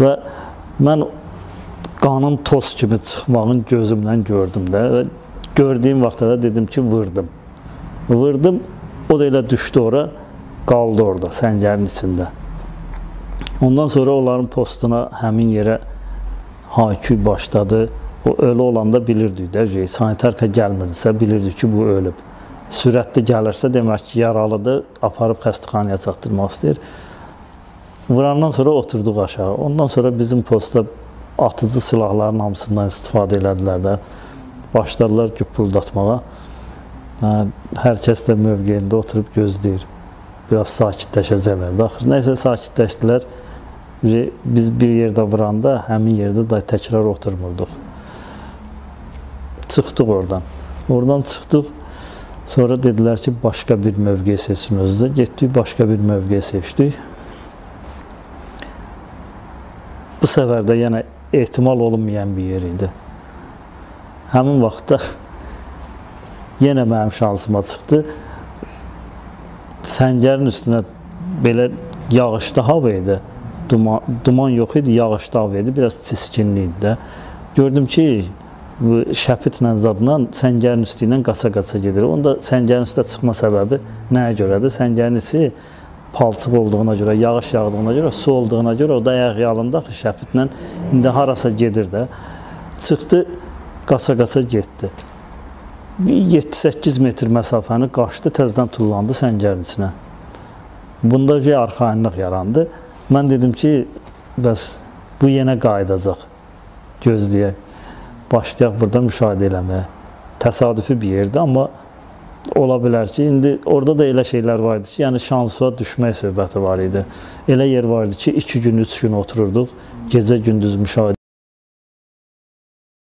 Və mən qanın toz kimi çıxmağın gözümdən gördüm də və gördüyüm vaxtda da dedim ki, vurdım. Vurdum, o da elə düşdü ora, qaldı orada səngərin içində. Ondan sonra onların postuna həmin yerə hayküy başladı. O ölü olanda bilirdik də, sanitarka gəlmirdisə bilirdik ki, bu ölüb. Sürətli gəlirsə demək ki, yaralıdır, aparıb xəstəxanaya çatdırmaq istəyir. Vurandan sonra oturduq aşağı. Ondan sonra bizim postda atıcı silahların hamısından istifadə elədilər də. Başladılar güppuldatmağa. Hə, hər kəs də mövqeyində oturub gözləyir. Biraz sakitləşəcəklər də. Axır nəysə sakitləşdilər. Biz bir yerdə vuranda həmin yerdə da təkrar oturmurduq. Çıxdıq oradan. Oradan çıxdıq. Sonra dedilər ki, başqa bir mövqe seçin özünüzə. Getdik, başqa bir mövqe seçdik. Bu səfər də yenə ehtimal olunmayan bir yer idi. Həmin vaxtda yenə mənim şansıma çıxdı. Səngərin üstünə belə yağışlı hava idi. Duman, duman yox idi, yağışlı hava idi, biraz çiskinli idi də. Gördüm ki, bu şəpitlə zadla səngərin üstü ilə qaça-qaça gedir. Onda səngərin üstə çıxma səbəbi nəyə görədir? Səngərin içi palçıq olduğuna görə, yağış yağdığına görə, su olduğuna görə o da ayaq yalında şəfitlə indi harasa gedir də. Çıxdı, qaça-qaça getdi. 7-8 metr məsafəni qaçdı, təzədən tullandı səngərin içinə. Bunda bir arxayınlıq yarandı. Mən dedim ki, bəs bu yenə qayıdacaq. Gözləyək. Başlayaq burada müşahidə eləməyə. Təsadüfi bir yerdə, amma ola bilər ki, indi orada da elə şeylər var idi ki, yəni şansıva düşmək söhbəti var idi. Elə yer var idi ki, 2 gün, 3 gün otururduq, gecə gündüz müşahidə